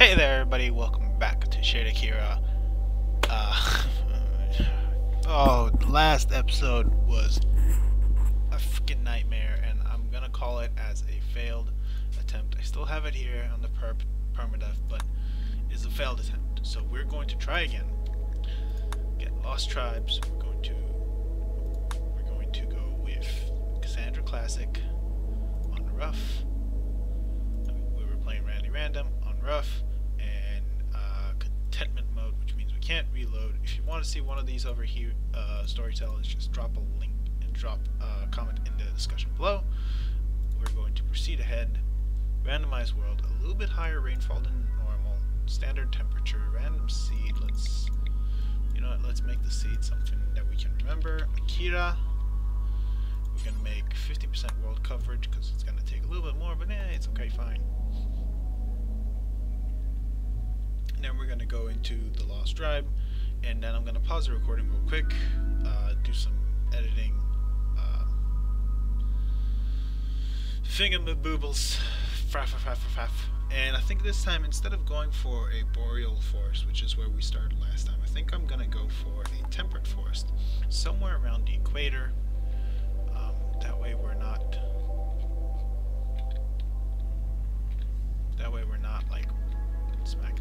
Hey there everybody, welcome back to Shade Akira. Uh, oh, last episode was a freaking nightmare and I'm gonna call it as a failed attempt. I still have it here on the perp permadeath, but it's a failed attempt. So we're going to try again. Get Lost Tribes, we're going to we're going to go with Cassandra Classic on rough. We were playing Randy Random on rough can't reload. If you want to see one of these over here, uh, storytellers, just drop a link and drop a comment in the discussion below. We're going to proceed ahead. Randomized world, a little bit higher rainfall than normal, standard temperature, random seed. Let's, you know what? Let's make the seed something that we can remember. Akira. We're gonna make 50% world coverage because it's gonna take a little bit more, but eh, it's okay, fine. Going to go into the Lost Tribe, and then I'm going to pause the recording real quick, uh, do some editing, uh, boobles, fraff, fraff, fraff, fraff. And I think this time, instead of going for a boreal forest, which is where we started last time, I think I'm going to go for a temperate forest, somewhere around the equator. Um, that way we're not... That way we're not, like, smack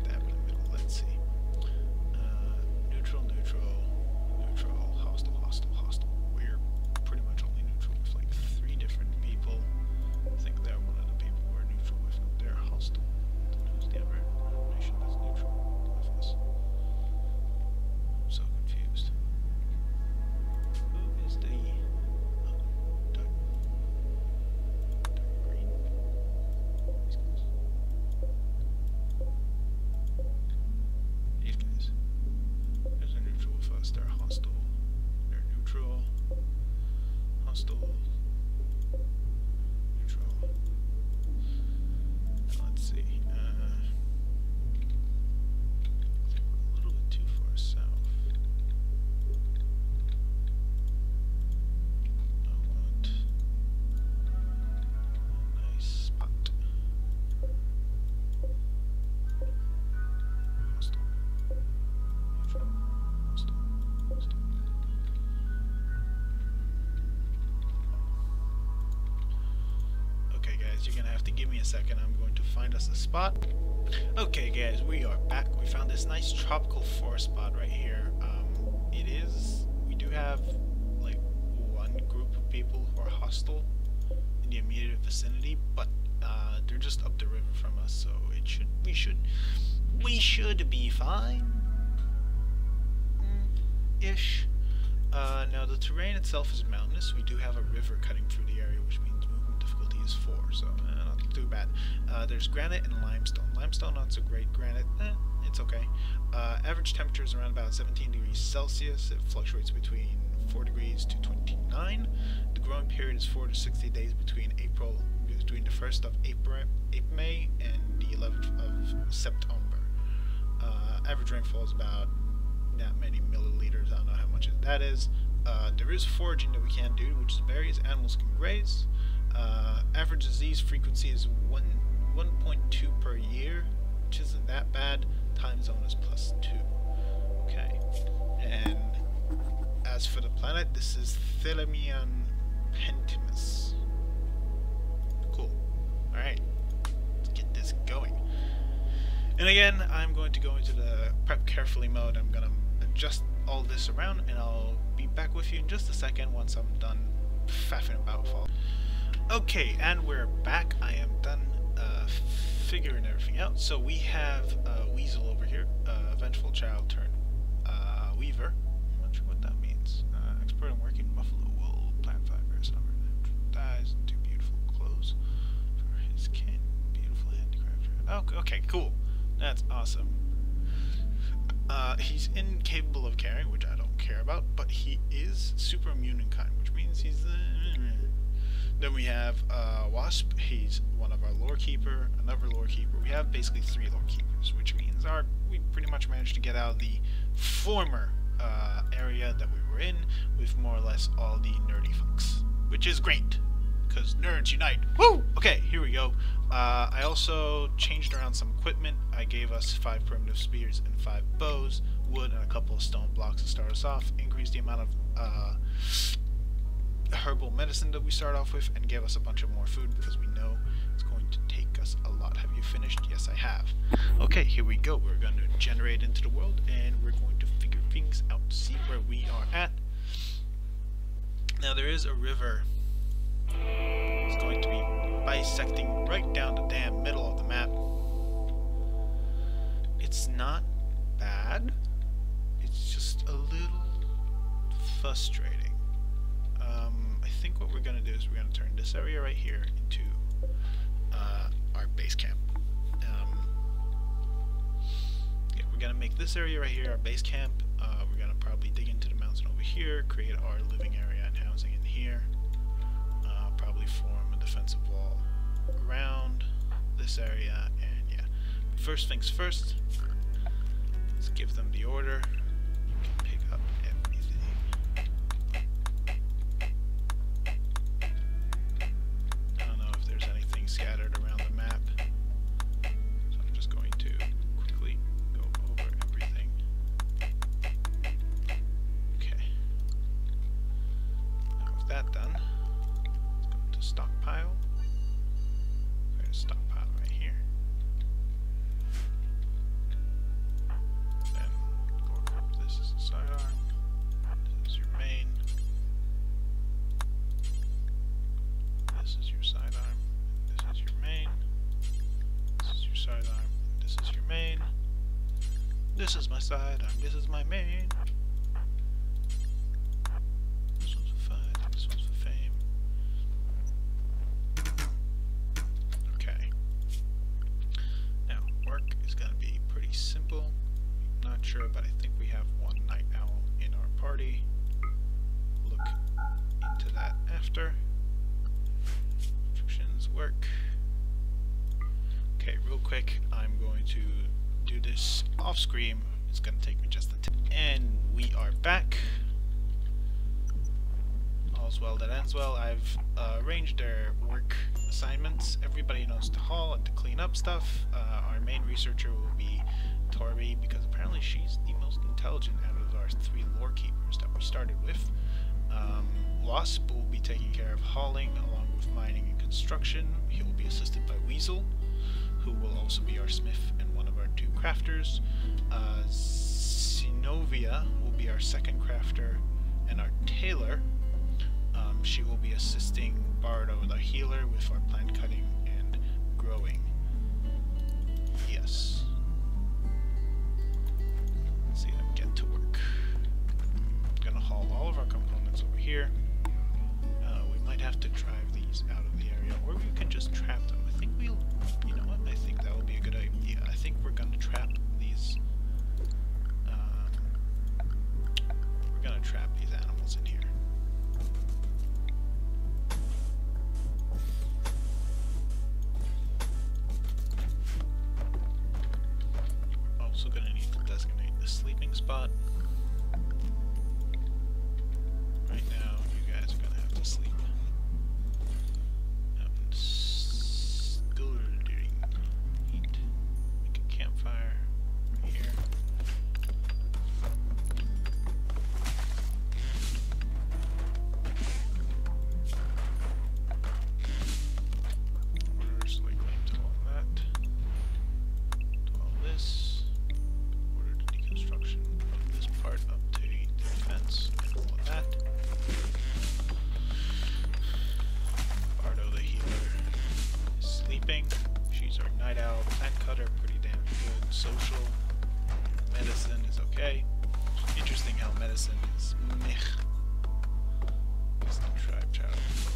guys, you're gonna have to give me a second. I'm going to find us a spot. Okay, guys, we are back. We found this nice tropical forest spot right here. Um, it is. We do have like one group of people who are hostile in the immediate vicinity, but uh, they're just up the river from us, so it should. We should. We should be fine. Mm, ish. Uh, now the terrain itself is mountainous. We do have a river cutting through the area, which means is four, so uh, not too bad. Uh, there's granite and limestone. Limestone not so great. Granite, eh, it's okay. Uh, average temperature is around about 17 degrees Celsius. It fluctuates between 4 degrees to 29. The growing period is 4 to 60 days between April, between the 1st of April, April May and the 11th of September. Uh, average rainfall is about that many milliliters. I don't know how much that is. Uh, there is foraging that we can do, which is berries. Animals can graze. Uh, average disease frequency is one 1.2 per year, which isn't that bad. Time zone is plus two. Okay, and as for the planet, this is Thelemion Pentimus. Cool. All right, let's get this going. And again, I'm going to go into the prep carefully mode. I'm going to adjust all this around and I'll be back with you in just a second once I'm done faffing about. Okay, and we're back. I am done uh, figuring everything out. So we have uh, Weasel over here, uh, Vengeful Child turned uh, Weaver. I'm not sure what that means. Uh, expert in working buffalo wool, plant fibers, number dyes into beautiful clothes for his kin. Beautiful handicraft. Oh, okay, cool. That's awesome. Uh, he's incapable of carrying, which I don't care about, but he is super immune in kind, which means he's. Uh, then we have uh, Wasp. He's one of our lore keeper, another lore keeper. We have basically three lore keepers, which means our we pretty much managed to get out of the former uh, area that we were in with more or less all the nerdy folks, which is great. Because nerds unite. Woo! Okay, here we go. Uh, I also changed around some equipment. I gave us five primitive spears and five bows, wood, and a couple of stone blocks to start us off. Increased the amount of uh, herbal medicine that we start off with, and gave us a bunch of more food because we know it's going to take us a lot. Have you finished? Yes, I have. Okay, here we go. We're going to generate into the world, and we're going to figure things out, see where we are at. Now, there is a river. It's going to be bisecting right down the damn middle of the map. It's not bad. It's just a little frustrating. Um, think what we're going to do is we're going to turn this area right here into uh, our base camp. Um, yeah, we're going to make this area right here our base camp. Uh, we're going to probably dig into the mountain over here, create our living area and housing in here. Uh, probably form a defensive wall around this area, and yeah. First things first, let's give them the order. This is my sidearm. This is my main. This one's for fun. This one's for fame. Okay. Now, work is going to be pretty simple. Not sure, but I think we have one night owl in our party. Look into that after. Restrictions work. Okay, real quick, I'm going to do this off screen. It's going to take me just a And we are back. All's well that ends well. I've uh, arranged their work assignments. Everybody knows to haul and to clean up stuff. Uh, our main researcher will be Torby because apparently she's the most intelligent out of our three lore keepers that we started with. Um, Wasp will be taking care of hauling along with mining and construction. He will be assisted by Weasel, who will also be our smith and crafters. Uh, Sinovia will be our second crafter and our tailor. Um, she will be assisting Bardo, the healer, with our plant cutting and growing. Yes. Let's see them get to work. gonna haul all of our components over here. Night owl plant cutter, pretty damn good. Social medicine is okay. Interesting how medicine is meh. The tribe child?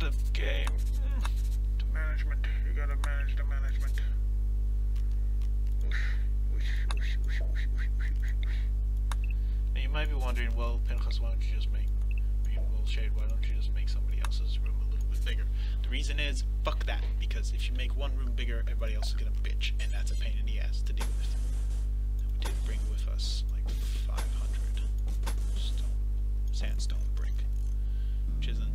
The game. The management. You gotta manage the management. Now you might be wondering, well, Pinchas, why don't you just make, mean, Shade, why don't you just make somebody else's room a little bit bigger? The reason is, fuck that, because if you make one room bigger, everybody else is gonna bitch, and that's a pain in the ass to deal with. We did bring with us like 500 stone, sandstone brick, which isn't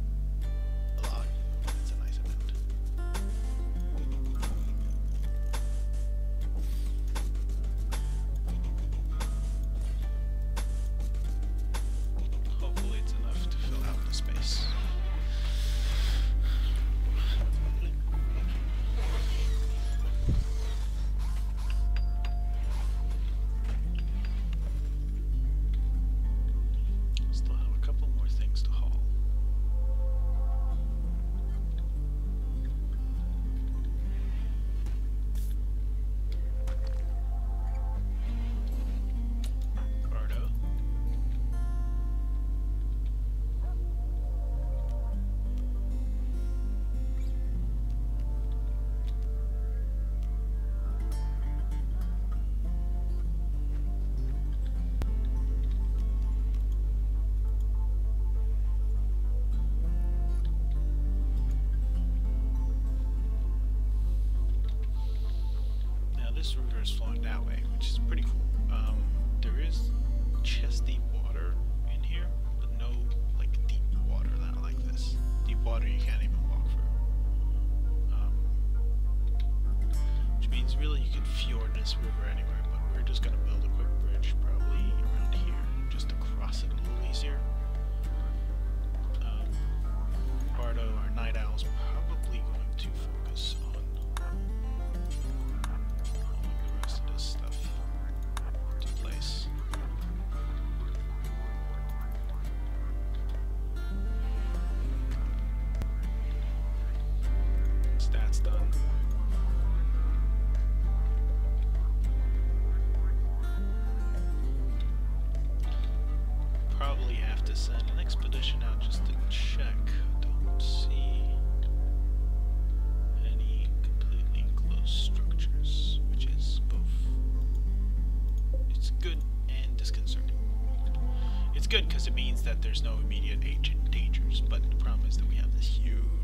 this river is flowing that way, which is pretty cool. Um, there is chest deep water in here, but no like deep water not like this. Deep water you can't even walk through. Um, which means really you could fjord this river anywhere, to send an expedition out just to check. Don't see any completely enclosed structures, which is both. It's good and disconcerting. It's good because it means that there's no immediate ancient dangers, but the problem is that we have this huge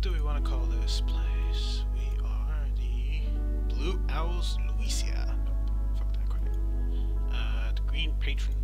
what do we want to call this place? We are the Blue Owls, Louisia. Nope, fuck that crap. Uh, the Green Patron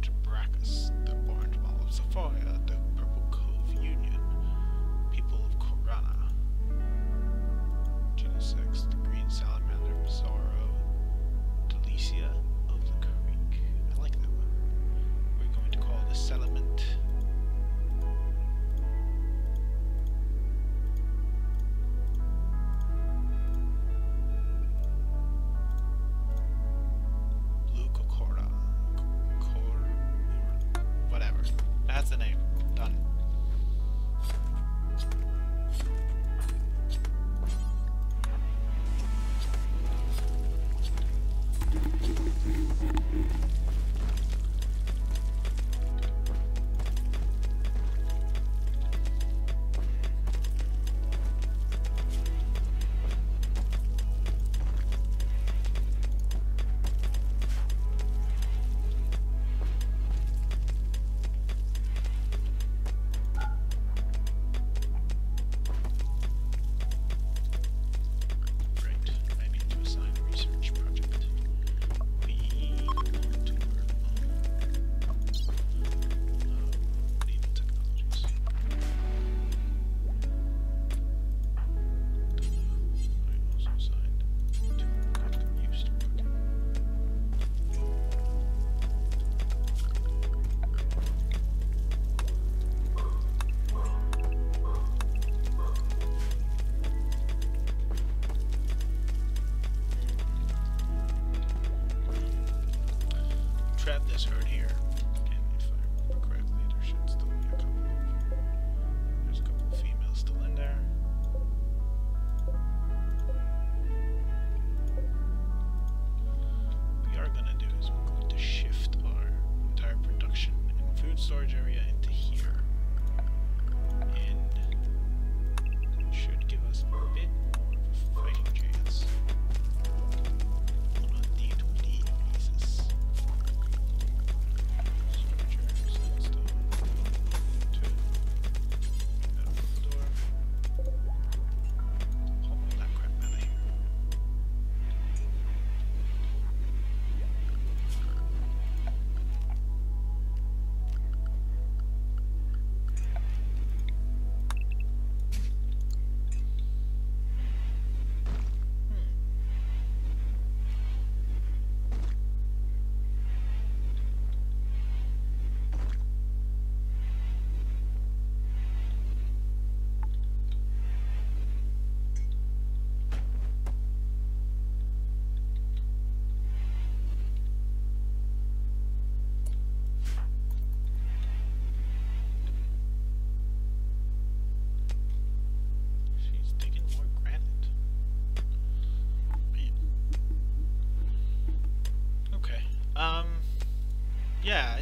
trap that's hurting.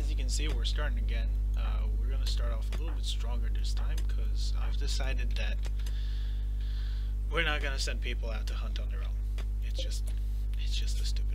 as you can see, we're starting again. Uh, we're going to start off a little bit stronger this time because I've decided that we're not going to send people out to hunt on their own. It's just, it's just a stupid.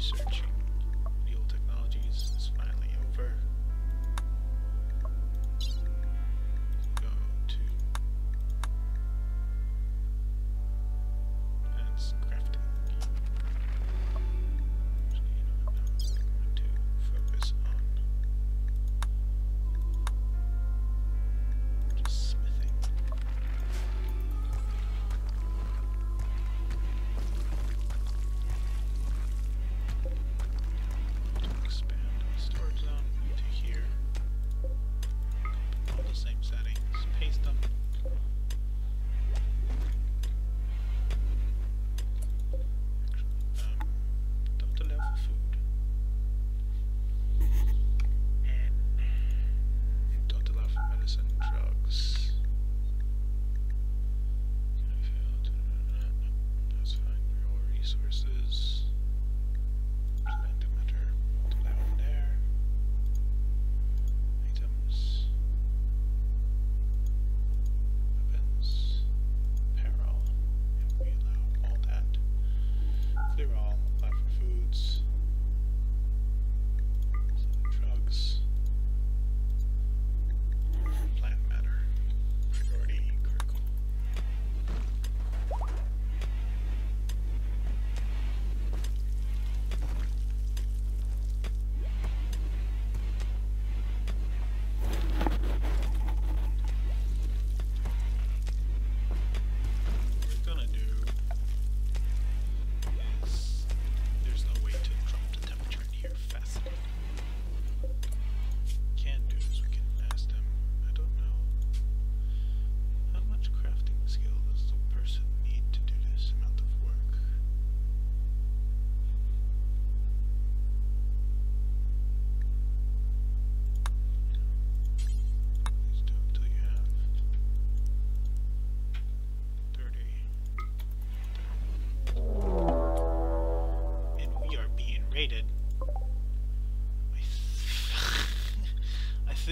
researching.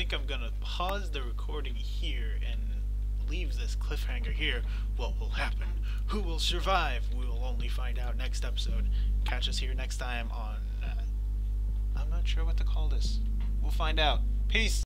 think I'm going to pause the recording here and leave this cliffhanger here. What will happen? Who will survive? We'll only find out next episode. Catch us here next time on... Uh, I'm not sure what to call this. We'll find out. Peace!